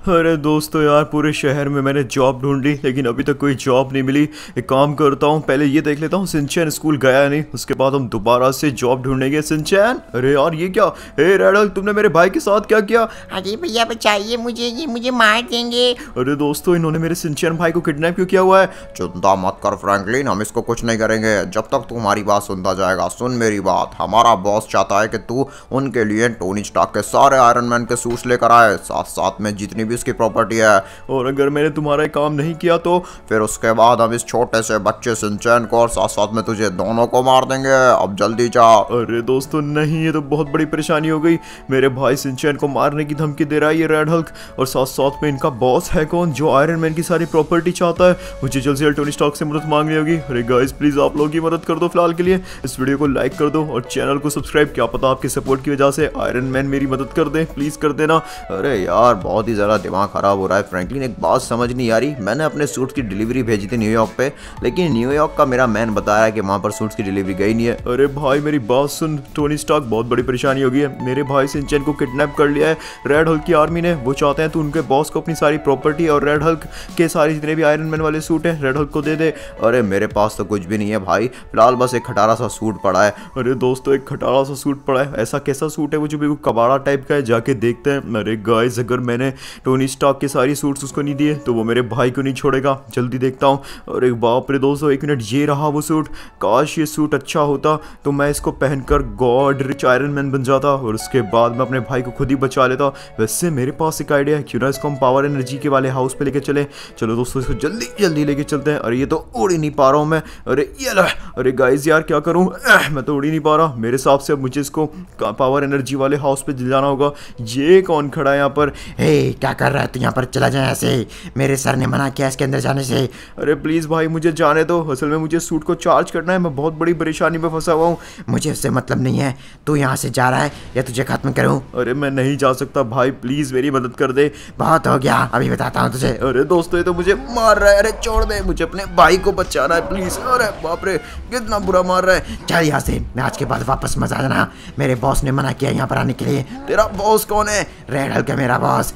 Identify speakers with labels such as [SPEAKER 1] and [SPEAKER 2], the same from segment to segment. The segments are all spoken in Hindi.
[SPEAKER 1] अरे दोस्तों यार पूरे शहर में मैंने जॉब ढूंढ ली लेकिन अभी तक कोई जॉब नहीं मिली। एक काम करता हूँ पहले ये देख लेता हूँ सिंचैन स्कूल गया नहीं उसके बाद हम दोबारा से जॉब ढूंढेंगे। सिंचैन? अरे यार ये क्या? हे रेडल तुमने मेरे भाई के साथ क्या किया?
[SPEAKER 2] अरे भैया बचाइए मुझे ये मुझे मार देंगे।
[SPEAKER 1] अरे दोस्तों इन्होंने मेरे सिंचैन भाई को किडनेप क्यों किया हुआ है?
[SPEAKER 3] चिंता मत कर फ्रैंकलिन हम इसको कुछ नहीं करेंगे। जब तक तू हमारी बात सुनता जाएगा सुन मेरी बात। हमारा बॉस चाहता है कि तू उनके लिए टोनी स्टाक के सारे आयरन मैन के सूट्स लेकर आए। साथ साथ में जितनी भी उसकी प्रॉपर्टी है।
[SPEAKER 1] और अगर मैंने तुम्हारा काम नहीं किया तो
[SPEAKER 3] फिर उसके बाद हम इस छोटे से बच्चे सिंचैन को और साथ साथ में तुझे दोनों को मार देंगे। अब जल्दी जा।
[SPEAKER 1] अरे दोस्तों, नहीं, ये तो बहुत बड़ी परेशानी हो गई। मेरे भाई सिंचैन को मारने की धमकी दे रहा है ये रेड हल्क और साथ साथ में इनका बॉस है कौन? जो आयरन मैन की सारी प्रॉपर्टी चाहता है। मुझे जल्द से टोनी स्टॉक से मदद मांगनी होगी। अरे गाइस प्लीज़ आप लोग की मदद कर दो फ़िलहाल के लिए। इस वीडियो को लाइक कर दो और चैनल को सब्सक्राइब क्या पता आपके सपोर्ट की वजह से आयरन मैन मेरी मदद कर दे। प्लीज़ कर देना।
[SPEAKER 3] अरे यार, बहुत ही ज़्यादा दिमाग खराब हो रहा है। फ्रैंकलिन एक बात समझ नहीं आ रही। मैंने अपने सूट्स की डिलीवरी भेजी थी न्यूयॉर्क पे, लेकिन न्यूयॉर्क का मेरा मैन बताया कि वहाँ पर सूट्स की डिलीवरी गई नहीं है।
[SPEAKER 1] अरे भाई, मेरी बात सुन। टोनी स्टॉक बहुत बड़ी परेशानी हो गई है मेरे भाई सिंचन को किडनैप कर लिया है। रेड हल्क की आर्मी ने। वो चाहते हैं तो उनके बॉस को अपनी सारी प्रॉपर्टी और रेड हल्क के सारे जितने भी आयरन मैन वाले सूट हैं रेड हल्क को दे दे।
[SPEAKER 3] अरे मेरे पास तो कुछ भी नहीं है भाई। फ़िलहाल बस एक खटारा सा सूट पड़ा है।
[SPEAKER 1] अरे दोस्तों, एक खटारा सा सूट पड़ा है। ऐसा कैसा सूट है? वो जो बिल्कुल कबाड़ा टाइप का है, जाके देखते हैं। अरे गाइस अगर मैंने टोनी स्टॉक के सारी सूट्स उसको नहीं दिए तो वो मेरे भाई को नहीं छोड़ेगा। जल्दी देखता हूँ। अरे बाप रे दोस्तों, एक मिनट, ये रहा वो सूट काश ये सूट अच्छा होता तो मैं इसको पहनकर गॉड रिच आयरन मैन बन जाता, और उसके बाद मैं अपने भाई को खुद ही बचा लेता। वैसे मेरे पास एक आइडिया है, क्यों ना इसको हम पावर एनर्जी के वाले हाउस पे लेके चले। चलो दोस्तों, इसको जल्दी जल्दी लेके चलते हैं। अरे ये तो उड़ ही नहीं पा रहा हूँ मैं। अरे ये अरे गाइस यार, क्या करूँ? मैं तो उड़ ही नहीं पा रहा। मेरे हिसाब से अब मुझे इसको पावर एनर्जी वाले हाउस पे जाना होगा। ये कौन खड़ा है यहाँ पर?
[SPEAKER 2] हे क्या कर रहा है तो यहाँ पर चला जाए ऐसे मेरे सर ने मना किया इसके अंदर जाने से।
[SPEAKER 1] अरे प्लीज़ भाई मुझे जाने दो। असल में मुझे सूट को चार्ज करना है। मैं बहुत बड़ी परेशानी में फंसा हुआ हूँ।
[SPEAKER 2] मुझे उससे मतलब नहीं है। तू यहाँ से जा रहा है या तुझे खत्म करूँ?
[SPEAKER 1] अरे मैं नहीं जा सकता भाई प्लीज़ मेरी मदद कर दे।
[SPEAKER 2] बहुत हो गया अभी बताता हूँ तुझे।
[SPEAKER 1] अरे दोस्तों ये तो मुझे मार रहा है। अरे छोड़ दे मुझे अपने भाई को बचाना है प्लीज़ अरे बाप रे कितना बुरा मार रहा है।
[SPEAKER 2] चल यहाँ से मैं आज के बाद वापस मज़ा आ जाना मेरे बॉस ने मना किया यहाँ पर आने के लिए।
[SPEAKER 1] तेरा बॉस कौन है?
[SPEAKER 2] रेड हल्क है मेरा बॉस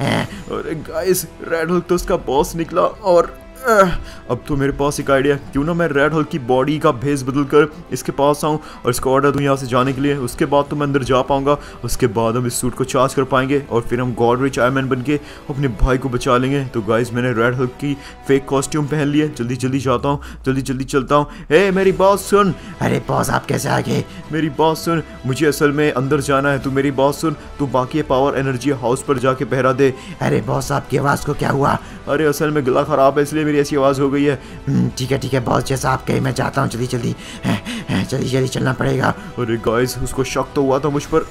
[SPEAKER 1] अरे गाइस रेड हल्क तो उसका बॉस निकला और अब तो मेरे पास एक आइडिया क्यों ना मैं रेड हल्क की बॉडी का भेस बदल कर इसके पास आऊँ और इसको ऑर्डर दूँ यहाँ से जाने के लिए। उसके बाद तो मैं अंदर जा पाऊँगा, उसके बाद हम इस सूट को चार्ज कर पाएँगे और फिर हम गॉड रिच आयरमैन बन के अपने भाई को बचा लेंगे। तो गाइज़ मैंने रेड हल्क की फेक कॉस्ट्यूम पहन लिया जल्दी जल्दी जाता हूँ, जल्दी जल्दी चलता हूँ। हे मेरी बात सुन।
[SPEAKER 2] अरे बॉस आप कैसे आ गए?
[SPEAKER 1] मेरी बात सुन। मुझे असल में अंदर जाना है। तू मेरी बात सुन। तू बाकी पावर एनर्जी हाउस पर जाके पहरा दे।
[SPEAKER 2] अरे बॉस आपकी आवाज़ को क्या हुआ?
[SPEAKER 1] अरे असल में गला खराब है, इसलिए मेरी ऐसी आवाज़ हो गई है।
[SPEAKER 2] हम्म, ठीक है ठीक है बॉस जैसा आप कहे मैं जाता हूँ जल्दी जल्दी जल्दी जल्दी चलना पड़ेगा।
[SPEAKER 1] अरे गाइस उसको शक तो हुआ था मुझ पर।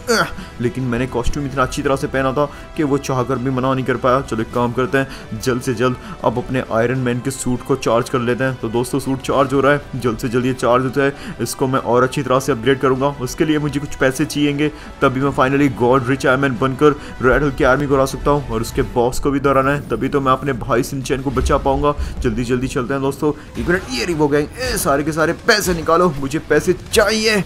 [SPEAKER 1] लेकिन मैंने कॉस्ट्यूम इतना अच्छी तरह से पहना था कि वो चाहकर भी मना नहीं कर पाया। चलो एक काम करते हैं, जल्द से जल्द अब अपने आयरन मैन के सूट को चार्ज कर लेते हैं। तो दोस्तों सूट चार्ज हो रहा है। जल्द से जल्द ये चार्ज होता है। इसको मैं और अच्छी तरह से अपग्रेड करूँगा। उसके लिए मुझे कुछ पैसे चाहिएँगे। तभी मैं फाइनली गॉड रिच आयरमैन बनकर रेड हल्क की आर्मी को हरा सकता हूँ। और उसके बॉस को भी दोहराना है। तभी तो मैं अपने भाई सिंचैन को बचा पाऊँगा। जल्दी जल्दी चलते हैं दोस्तों। एक मिनट ये रिवो गैंग सारे के सारे पैसे निकालो। मुझे पैसे चाहिए।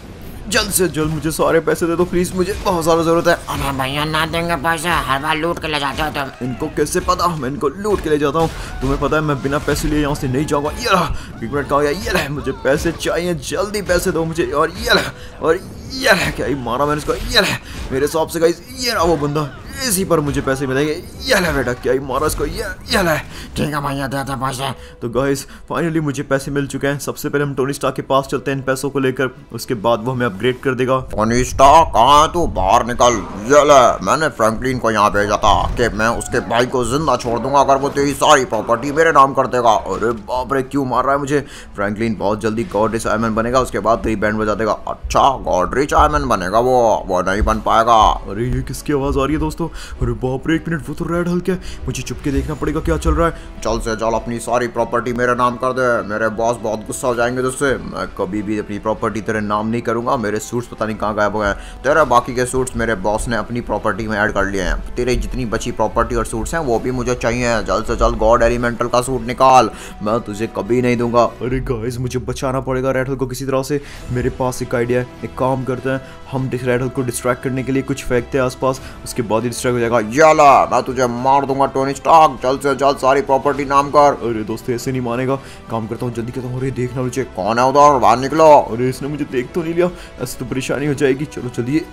[SPEAKER 1] जल्द से जल्द मुझे सारे पैसे दे दो प्लीज़ मुझे बहुत ज़्यादा ज़रूरत है।
[SPEAKER 2] अरे भैया ना देंगे पैसे हर बार लूट के ले जाते हो तुम।
[SPEAKER 1] इनको कैसे पता? मैं इनको लूट के ले जाता हूँ। तुम्हें पता है मैं बिना पैसे लिए यहाँ से नहीं जाऊँगा। ये रहा एक मिनट का ये रहा मुझे पैसे चाहिए जल्दी पैसे दो मुझे और ये रहा और ये रहा क्या ही मारा मैंने इसको ये रहा। मेरे हिसाब से गाइस ये रहा वो बंदा। इसी पर मुझे पैसे मिलेंगे। ये ले बेटा क्या ही मारा इसको। ये ये ले।
[SPEAKER 2] ठीक है भैया दे दे पैसे।
[SPEAKER 1] तो गाइस फाइनली मुझे पैसे मिल चुके हैं। सबसे पहले हम टोनी स्टार के पास चलते हैं इन पैसों को लेकर। उसके बाद वो हमें अपग्रेड कर देगा।
[SPEAKER 3] टोनी स्टार्क कहाँ है तू? बाहर निकल। ये ले मैंने फ्रैंकलिन को यहाँ भेजा था कि मैं उसके भाई को ज़िंदा छोड़ दूँगा अगर वो तेरी सारी प्रॉपर्टी मेरे नाम कर देगा। अरे बाप रे क्यों मार रहा है मुझे? फ्रैंकलिन बहुत जल्दी गॉड रिच आयमन बनेगा उसके बाद तेरी बैंड बजा देगा। अच्छा गॉड रिच आयमन बनेगा वो वो नहीं बन पाएगा।
[SPEAKER 1] अरे ये किसकी आवाज़ आ रही है दोस्तों? अरे बाप रे एक मिनट वो तो रेड हल्क है? मुझे चुप के देखना पड़ेगा क्या चल रहा है।
[SPEAKER 3] चल से चल अपनी सारी प्रॉपर्टी मेरे नाम कर दे। मेरे बॉस बहुत गुस्सा हो जाएँगे तुझसे। मैं कभी भी अपनी प्रॉपर्टी तेरे नाम नहीं करूँगा। मेरे सूट्स पता नहीं कहाँ गायब हो गए तेरे बाकी के सूट्स मेरे बॉस ने अपनी प्रॉपर्टी में ऐड कर लिए हैं। तेरे जितनी बची प्रॉपर्टी और सूट्स हैं वो भी मुझे चाहिए जल्द से जल्द गॉड एलिमेंटल का सूट निकाल। मैं तुझे कभी नहीं दूँगा।
[SPEAKER 1] अरे गाइस मुझे बचाना पड़ेगा रेड हल्क को किसी तरह से। मेरे पास एक आइडिया है। एक काम करते हैं हम रेड हल्क को डिस्ट्रैक्ट करने के लिए कुछ फेंकते हैं आसपास। उसके बाद ही स्ट्राइक हो जाएगा
[SPEAKER 3] याला मैं तुझे मार दूँगा टोनी स्टॉक जल्द से जल्द सारी प्रॉपर्टी नाम कर।
[SPEAKER 1] अरे दोस्तों ऐसे नहीं मानेगा। काम करता हूँ जल्दी करता हूँ अरे देखना मुझे
[SPEAKER 3] कौन है उधर? बाहर निकलो।
[SPEAKER 1] अरे इसने मुझे देख तो नहीं लिया। ऐसे तो परेशानी हो जाएगी। चलो चलिए।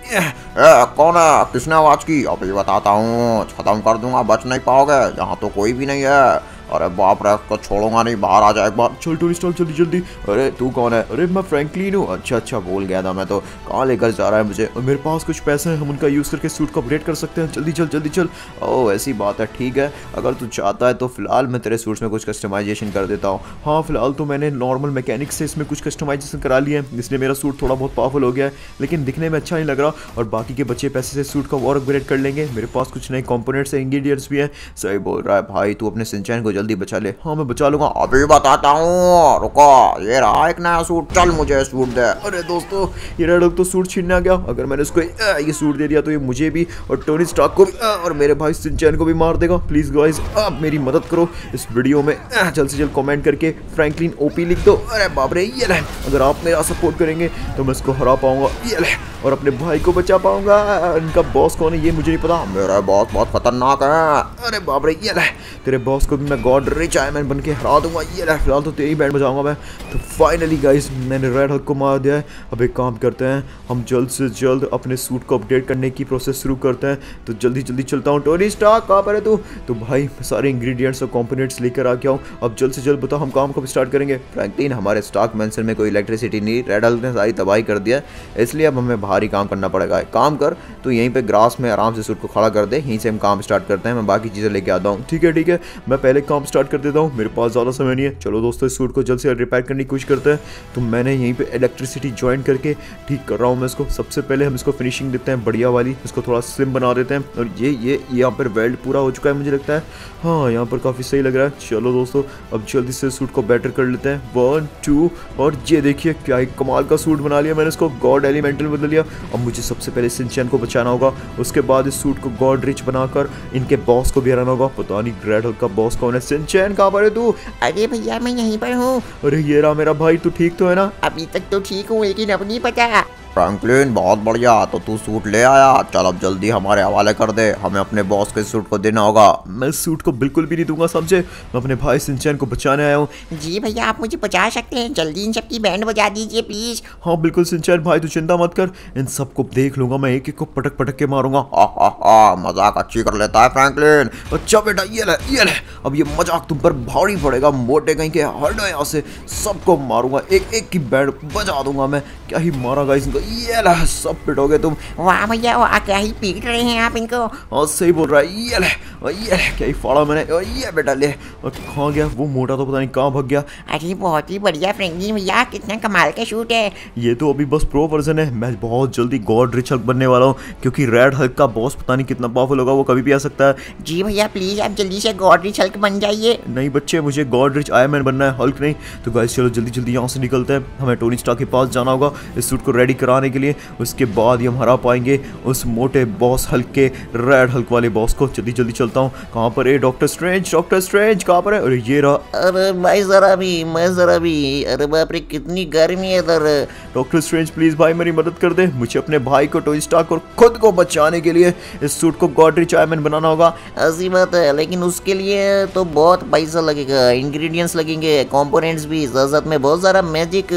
[SPEAKER 3] कौन है? किसने आवाज़ की? अभी बताता हूँ खत्म कर दूँगा बच नहीं पाओगे। यहाँ तो कोई भी नहीं है। अरे बाप रे को छोड़ूँगा नहीं, बाहर आ जाए एक बार।
[SPEAKER 1] चल टोनी स्टार्क जल्दी जल्दी। अरे तू कौन है? अरे मैं फ्रैंकलिन हूँ। अच्छा अच्छा बोल गया था मैं तो। कहाँ लेकर जा रहा है मुझे? और मेरे पास कुछ पैसे हैं, हम उनका यूज़ करके सूट को अपडेट कर सकते हैं। जल्दी चल जल्दी चल। ओ, ऐसी बात है, ठीक है। अगर तू चाहता है तो फ़िलहाल मैं तेरे सूट्स में कुछ कस्टमाइजेशन कर देता हूँ। हाँ फ़िलहाल तो मैंने नॉर्मल मैकेनिक से इसमें कुछ कस्टमाइजेशन करा लिया है इसलिए मेरा सूट थोड़ा बहुत पावरफुल हो गया है। लेकिन दिखने में अच्छा नहीं लग रहा और बाकी के बच्चे पैसे से सूट को और अपग्रेड कर लेंगे। मेरे पास कुछ नए कॉम्पोनेंट्स इंग्रीडियंट्स भी हैं। सही बोल रहा है भाई, तू अपने सिंचैन को बचा ले। हाँ मैं बचा लूँगा।
[SPEAKER 3] अभी बताता हूँ। रुको, ये रहा एक नया सूट। चल मुझे सूट दे।
[SPEAKER 1] अरे दोस्तों, ये रेड तो सूट छीनने गया। अगर मैंने उसको ये सूट दे दिया तो ये मुझे भी और टोनी स्टॉक को भी और मेरे भाई सिंचैन को भी मार देगा। प्लीज़ गाइज़ आप मेरी मदद करो इस वीडियो में। जल्द से जल्द कॉमेंट करके फ्रैंकलिन ओपी लिख दो। अरे बाबरे ये अगर आप मेरा सपोर्ट करेंगे तो मैं इसको हरा पाऊँगा। ये और अपने भाई को बचा पाऊँगा। इनका बॉस कौन है, ये मुझे नहीं पता।
[SPEAKER 3] मेरा बॉस बहुत खतरनाक है।
[SPEAKER 1] अरे बाप रे, ये ले। तेरे बॉस को भी मैं गॉड रिच आयरमैन बन के हरा दूँगा। ये ले, फ़िलहाल तो तेरी बैंड बजाऊँगा मैं। तो फाइनली गाइस मैंने रेड हक को मार दिया है। अब एक काम करते हैं, हम जल्द से जल्द अपने सूट को अपडेट करने की प्रोसेस शुरू करते हैं। तो जल्दी जल्दी चलता हूँ। टोनी स्टॉक कहाँ पर है तू? तो भाई सारे इंग्रेडिएंट्स और कॉम्पोनेंट्स लेकर आ गया हूँ। अब जल्द से जल्द बताओ, हम काम कब स्टार्ट करेंगे? फ्रैंकलिन हमारे स्टॉक मैंसन में कोई इलेक्ट्रिसिटी नहीं। रेड हल्क ने सारी तबाही कर दिया इसलिए अब हमें भारी काम करना पड़ेगा। काम कर तो यहीं पे ग्रास में आराम से सूट को खड़ा कर दे, यहीं से हम काम स्टार्ट करते हैं, मैं बाकी चीज़ें लेके आता हूँ। ठीक है ठीक है, मैं पहले काम स्टार्ट कर देता हूँ, मेरे पास ज़्यादा समय नहीं है। चलो दोस्तों, इस सूट को जल्द से रिपेयर करने की कोशिश करते हैं। तो मैंने यहीं पर इलेक्ट्रिसिटी ज्वाइन करके ठीक कर रहा हूँ मैं इसको। सबसे पहले हम इसको फिनिशिंग देते हैं बढ़िया वाली, इसको थोड़ा स्लिम बना देते हैं। और ये ये यहाँ पर वेल्ड पूरा हो चुका है मुझे लगता है। हाँ यहाँ पर काफ़ी सही लग रहा है। चलो दोस्तों, अब जल्दी से सूट को बेटर कर लेते हैं। वन टू और ये देखिए, क्या ही कमाल का सूट बना लिया मैंने इसको। गॉड एलिमेंटल बदल लिया। अब मुझे सबसे पहले सिंचन को बचाना होगा। उसके बाद इस सूट को गॉड रिच बनाकर इनके बॉस को भी हराना होगा। पता नहीं ग्रेड हल्क का बॉस कौन है? सिंचैन कहाँ पर है तू?
[SPEAKER 2] अरे भैया मैं यहीं पर हूँ।
[SPEAKER 1] अरे ये रहा मेरा भाई तू ठीक तो है ना?
[SPEAKER 2] अभी तक तो ठीक हूँ लेकिन अब नहीं पता।
[SPEAKER 3] फ्रैंकलिन बहुत बढ़िया। तो तू सूट ले आया। चल अब जल्दी हमारे हवाले कर दे। हमें अपने बॉस के सूट को देना होगा।
[SPEAKER 1] मैं इस सूट को बिल्कुल भी नहीं दूँगा समझे? मैं अपने भाई सिंचन को बचाने आया हूँ।
[SPEAKER 2] जी भैया आप मुझे बचा सकते हैं। जल्दी इन सबकी बैंड बजा दीजिए प्लीज़।
[SPEAKER 1] हाँ बिल्कुल सिंचन भाई तू चिंता मत कर। इन सबको देख लूँगा मैं एक एक को पटक पटक के मारूँगा।
[SPEAKER 3] हा हा हा मज़ाक अच्छी कर लेता है फ्रैंकलिन।
[SPEAKER 1] अच्छा बेटा ये ले ये ले। अब ये मज़ाक तुम पर भारी पड़ेगा मोटे कहीं के हटो यहाँ से। सबको मारूँगा एक एक की बैंड बजा दूँगा मैं। क्या ही मारा गाइस इनको ये ले सब पिटोगे तुम
[SPEAKER 2] वाह भैया वाह क्या ही पीट रहे हैं आप इनको
[SPEAKER 1] हाँ सही बोल रहा है ये ले ये ले क्या ही फाड़ा मैंने और ये बेटा ले और कहाँ गया वो मोटा तो पता नहीं कहाँ भाग गया
[SPEAKER 2] अरे बहुत ही बढ़िया फ्रेंकी भैया कितना कमाल का शूट है
[SPEAKER 1] ये तो अभी बस प्रो वर्जन है मैं बहुत जल्दी गॉड रिच हल्क बनने वाला हूँ क्योंकि रेड हल्क का बॉस पता नहीं कितना पावरफुल होगा वो कभी भी आ सकता है
[SPEAKER 2] जी भैया प्लीज़ आप जल्दी से गॉड रिच हल्क बन जाइए
[SPEAKER 1] नहीं बच्चे मुझे गॉड रिच आयरमैन बनना है हल्क नहीं तो गाइस चलो जल्दी जल्दी यहाँ से निकलते हैं हमें टोनी स्टार के पास जाना होगा इस सूट को रेडी कराने के लिए उसके बाद ही हम हरा पाएँगे उस मोटे बॉस हल्क रेड हल्क वाले बॉस को। जल्दी जल्दी चलता हूँ। कहाँ पर है? डॉक्टर स्ट्रेंज डॉक्टर स्ट्रेंज कहाँ पर है? अरे ये रहा
[SPEAKER 2] अरे भाई जरा भी, मैं जरा भी। अरे बाप रे, कितनी गर्मी है इधर।
[SPEAKER 1] डॉक्टर स्ट्रेंज प्लीज़ भाई मेरी मदद कर दे। मुझे अपने भाई को टोनी स्टार्क और खुद को बचाने के लिए इस सूट को गॉड रिच आयरमैन बनाना होगा।
[SPEAKER 2] ऐसी बात है, लेकिन उसके लिए तो बहुत पैसा लगेगा। इंग्रेडिएंट्स लगेंगे कंपोनेंट्स भी। साथ में बहुत सारा मैजिक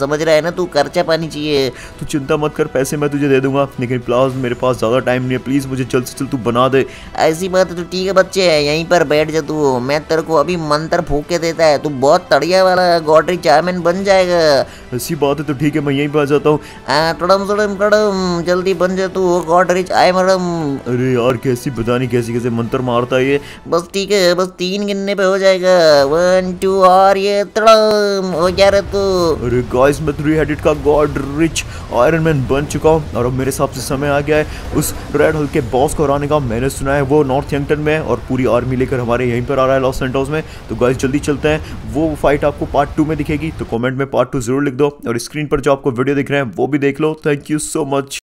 [SPEAKER 2] समझ रहा है ना तू? खर्चा पानी चाहिए।
[SPEAKER 1] तू चिंता मत कर पैसे मैं तुझे दे दूँगा लेकिन प्लास मेरे पास ज़्यादा टाइम नहीं है प्लीज़ मुझे जल्द से जल्द तू बना दे।
[SPEAKER 2] ऐसी बात है तो ठीक है बच्चे यहीं पर बैठ जा तू। मैं तेरे को अभी मंत्र फूक के देता है तू बहुत तड़िया वाला गॉडरी चायमैन बन जाएगा।
[SPEAKER 1] ऐसी बात है तो ठीक है मैं यहीं पर आ जाता हूँ।
[SPEAKER 2] टड़म टड़म टड़म जल्दी बन जा तू गॉडरी चायमरम
[SPEAKER 1] अरे यार कैसी पता नहीं कैसी कैसे मंत्र मारता है ये।
[SPEAKER 2] बस ठीक है बस तीन गिनने पे हो जाएगा। वन टू और ये तड़म हो जा रहा तू।
[SPEAKER 1] अरे गाइस मैं थ्री हेडेड का गॉड रिच आयरन मैन बन चुका हूँ और अब मेरे हिसाब से समय आ गया है। उस रेड हल्के बॉस को हराने का। मैंने सुना है वो नॉर्थ यंगटन में है और पूरी आर्मी लेकर हमारे यहीं पर आ रहा है लॉस सेंटोस में। तो गाइस जल्दी चलते हैं। वो फाइट आपको पार्ट टू में दिखेगी। तो कॉमेंट में पार्ट टू ज़रूर लिख दो और स्क्रीन पर जो आपको वीडियो दिख रहे हैं, वो भी देख लो। Thank you so much